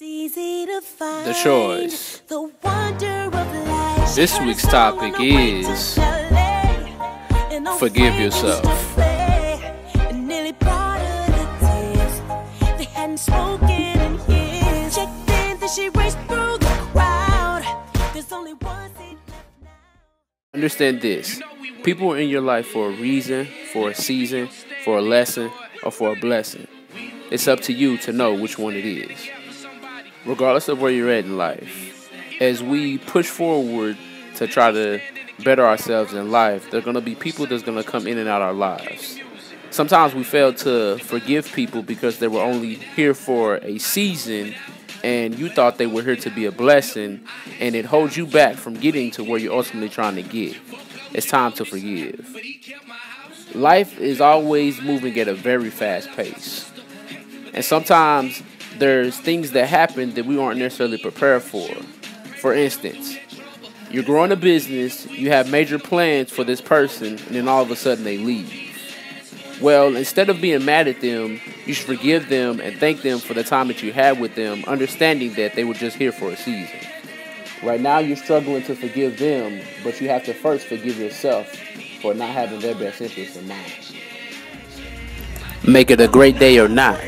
The choice. The This week's topic is forgive yourself. Understand this people are in your life for a reason, for a season, for a lesson, or for a blessing. It's up to you to know which one it is. Regardless of where you're at in life, as we push forward to try to better ourselves in life, there are going to be people that's going to come in and out our lives. Sometimes we fail to forgive people because they were only here for a season and you thought they were here to be a blessing, and it holds you back from getting to where you're ultimately trying to get. It's time to forgive. Life is always moving at a very fast pace. And sometimes there's things that happen that we aren't necessarily prepared for. For instance, you're growing a business, you have major plans for this person, and then all of a sudden they leave. Well, instead of being mad at them, you should forgive them and thank them for the time that you had with them, understanding that they were just here for a season. Right now, you're struggling to forgive them, but you have to first forgive yourself for not having their best interests in mind. Make it a great day or not,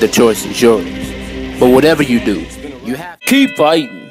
the choice is yours. But whatever you do, you have keep fighting.